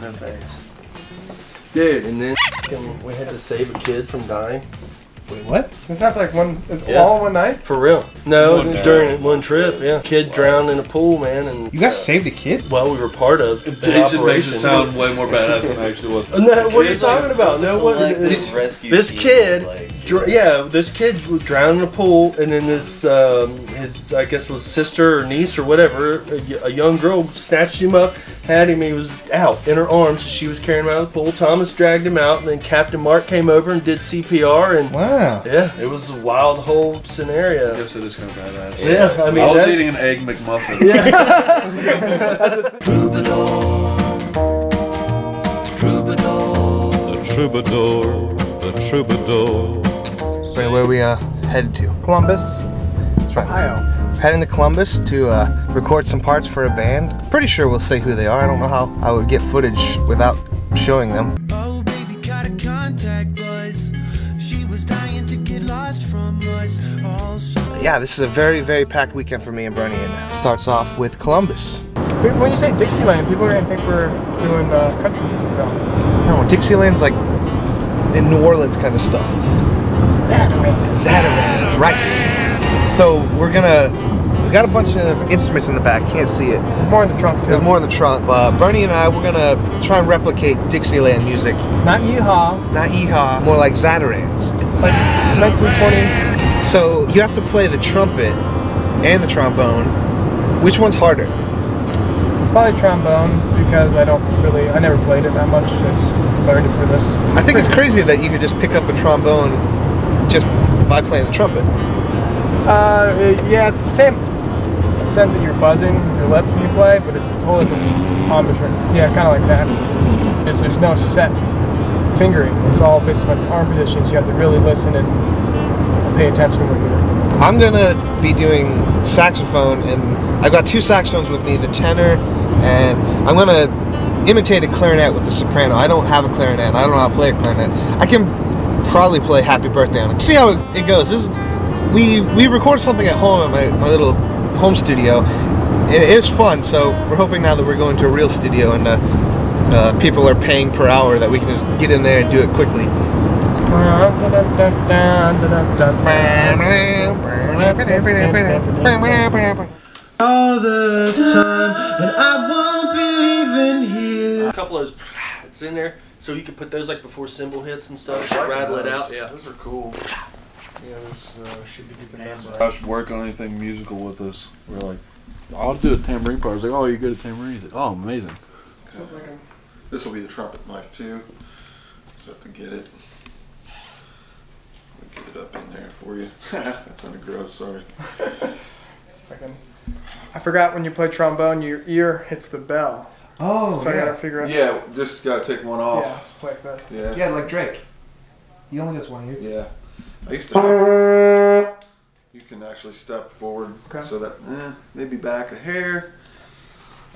No thanks. Dude, and then we had to save a kid from dying. Wait, what? It sounds like one Yeah. all in one night. For real? No, One it was during one trip. Yeah, kid drowned in a pool, man, and You guys saved a kid? well, we were part of the Jason makes operation. it sound way more badass than it actually was. No, what are you talking about? No, what? Collective rescue This kid, like, dr- yeah, this kid drowned in a pool, and then this, um, his, I guess, was sister or niece or whatever, a young girl snatched him up, had him. He was out in her arms. and She was carrying him out of the pool. Thomas dragged him out, and then Captain Mark came over and did CPR, and Wow. yeah, it was a wild whole scenario. I scenario. guess it is kind of badass. Yeah, I mean, I was that- eating an egg McMuffin. Yeah. troubadour, the troubadour, the troubadour. So where we uh headed to? Columbus, That's right. Ohio. Heading to Columbus to uh, record some parts for a band. Pretty sure we'll say who they are. I don't know how I would get footage without showing them. Oh, baby, got a contact buzz. She was dying to get lost from us. Also, Yeah, this is a very, very packed weekend for me and Bernie. And starts off with Columbus. When you say Dixieland, people are gonna think we're doing uh, country music. No. No, Dixieland's like in New Orleans kind of stuff. Zatarain's, right. So we're gonna, we got a bunch of instruments in the back, can't see it. More in the trunk too. There's more in the trunk. Uh, Bernie and I, we're gonna try and replicate Dixieland music. Not yeehaw. Not yeehaw, more like Zatarain's. Like 1920s. So you have to play the trumpet and the trombone. Which one's harder? Probably trombone because I don't really, I never played it that much. I just learned it for this. I think it's crazy that you could just pick up a trombone just by playing the trumpet. Uh, yeah, it's the same sense that you're buzzing your lips when you play, but it's a totally different embouchure. Yeah, kind of like that. There's, there's no set fingering. It's all based on arm positions. You have to really listen and pay attention to what you're doing. I'm gonna be doing saxophone, and I've got two saxophones with me, the tenor, and I'm gonna imitate a clarinet with the soprano. I don't have a clarinet, I don't know how to play a clarinet. I can probably play Happy Birthday on it. See how it, goes. This we we recorded something at home at my, my little home studio. It, it was fun, so we're hoping now that we're going to a real studio and uh, uh, people are paying per hour that we can just get in there and do it quickly. all the time, and I won't be leaving here. A couple of those, it's in there, so you can put those like before cymbal hits and stuff, just rattle it out. Yeah. Those are cool. Yeah, those uh, should be good to I should work on anything musical with us. We're like, I'll do a tambourine part. I was like, oh, you're good at tambourine? He's like, oh, amazing. This will be the trumpet mic too. Just have to get it. Let me Get it up in there for you. that sounded gross. Sorry. I forgot when you play trombone, your ear hits the bell. Oh, So I gotta figure out. Yeah, just gotta take one Yeah, off. it's like that. Yeah. Yeah, like Drake. He only has one ear. Yeah. I used to. You can actually step forward Okay. so that eh, maybe back a hair.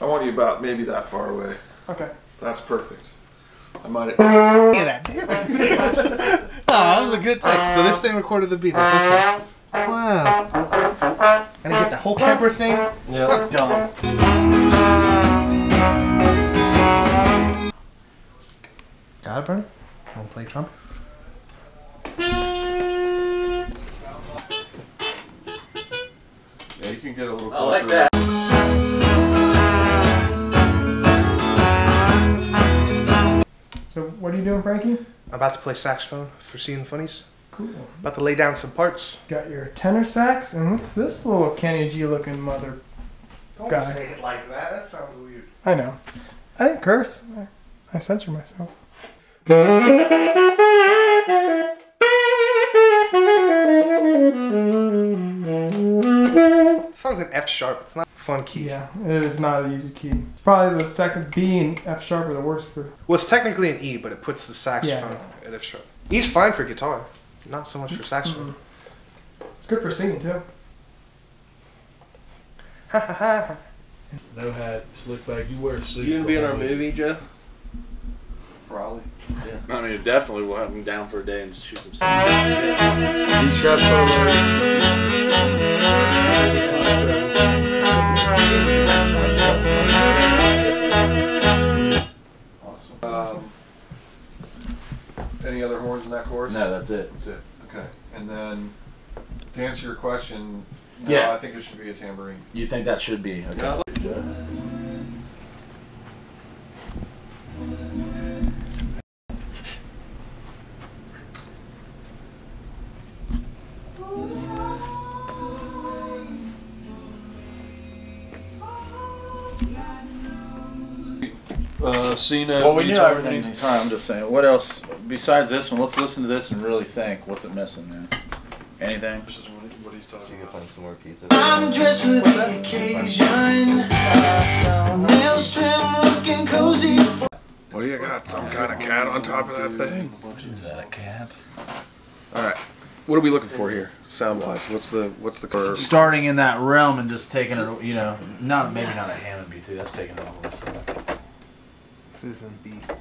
I want you about maybe that far away. Okay. That's perfect. I might. Look at that. Damn it. oh, that was a good take. So this thing recorded the beat. That's okay. Wow. And I get the whole Kemper thing. Yeah. I'm dumb. Got it, Brian? Want to play trumpet? Can get a little I closer. like that. So what are you doing, Frankie? I'm about to play saxophone for See You in the Funnies. Cool. About to lay down some parts. Got your tenor sax, and what's this little Kenny G looking mother? Don't Guy. say it like that. That sounds weird. I know. I didn't curse. I- I censor myself. Sounds an F sharp. It's not a fun key. Yeah, it is not an easy key. Probably the second B and F sharp are the worst for. Well, it's technically an E, but it puts the saxophone at F sharp. E's fine for guitar, not so much for saxophone. It's good for singing too. No hat, slick back. You wear a suit. You gonna be in our movie, Joe? Probably. Yeah. I mean, definitely we'll have him down for a day and just shoot some Awesome. Um, any other horns in that chorus? No, that's it. That's it. Okay. And then to answer your question, no, yeah. I think it should be a tambourine. You think that should be? Okay. Cena. Well, we Beach knew Harmony. everything. Sorry, I'm just saying. What else besides this one? Let's listen to this and really think. What's it missing, man? Anything? This is what, he- what he's talking about. Find some more pizza. I'm dressed for the occasion. Nails trim, looking cozy. Well, you got some kind of cat on top of that thing. Is that a cat? All right. What are we looking for here, sound wise? What's the what's the curve? Starting in that realm and just taking it, you know, not maybe not a Hammond B3. That's taking it all the way. So.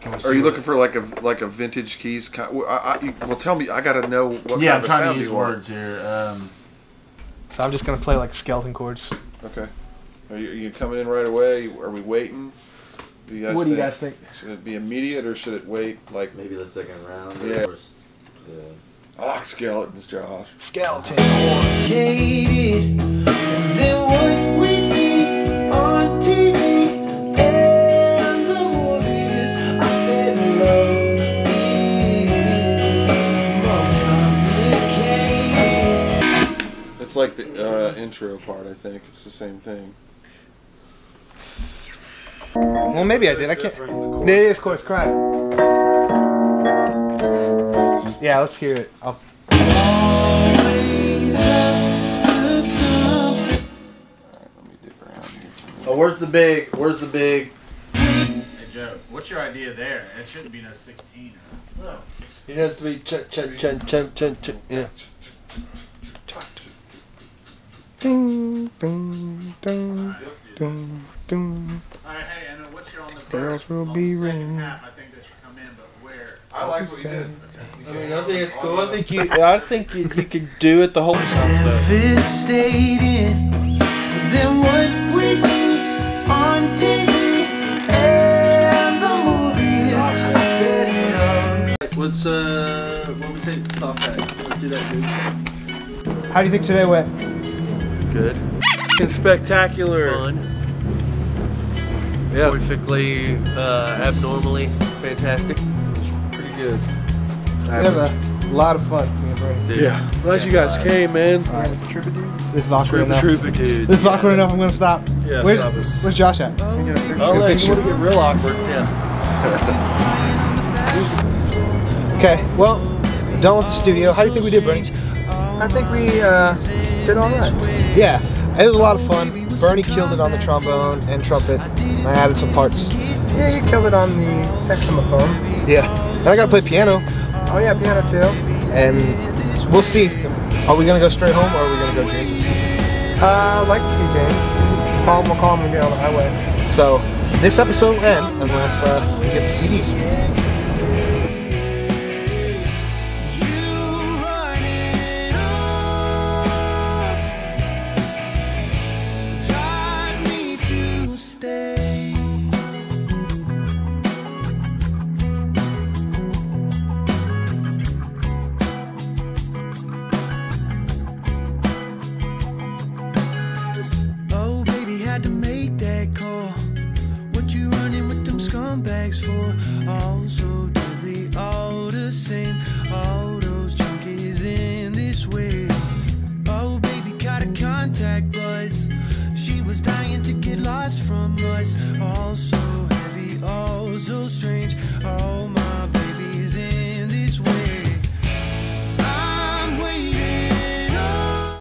Can we see Are you what- looking for like a like a vintage keys? ki- Well, I, I, you, well tell me. I gotta know what Yeah, kind I'm of trying sound to use you want. words here. Um, So I'm just gonna play like skeleton chords. Okay. Are you, are you coming in right away? Are we waiting? Do you guys what do you think? guys think? Should it be immediate or should it wait? Like Maybe the second round. Yeah. Or, yeah. I like skeletons, Josh. Skeleton. Complicated intro part. I think it's the same thing. Well, maybe I did. I can't. It is chorus cry. Yeah, let's hear it. I'll, Let me dig around here. oh, where's the big? Where's the big? Hey Joe, what's your idea there? It shouldn't be no 16. It has to be ch ch ch ch ch ch. Yeah. Ding, ding, ding, ding, ding. All right, hey, and what's your on the Bells will be ringing. half? I think that should come in, but where? I like what you did. I mean, I think it's cool. I think you. I think you, you could do it the whole time. Devastated than what we see on TV and the movies. I said love. What's uh? What was it? Soft pack. Let's do that, dude. How do you think today went? Good. It's spectacular. Fun. Yeah. Perfectly uh, abnormally fantastic. Pretty good. We had a lot of fun. Me and Bernie. Dude. Yeah. Glad you guys came, man. This is awkward Trooper, enough. trooper, dude. This is awkward enough. I'm gonna stop. Yeah, Where's, stop where's Josh at? Oh, like, you want to get real awkward? Yeah. Okay. Well, done with the studio. How do you think we did, Bernie? I think we uh, did all right. Yeah, it was a lot of fun. Bernie killed it on the trombone and trumpet. I added some parts. Yeah, you killed it on the saxophone. Yeah. And I gotta play piano, Oh yeah, piano too. and we'll see. Are we gonna go straight home or are we gonna go James? Uh, I'd like to see James. Call him. We'll call him and get on the highway. So this episode will end unless uh, we get the CDs.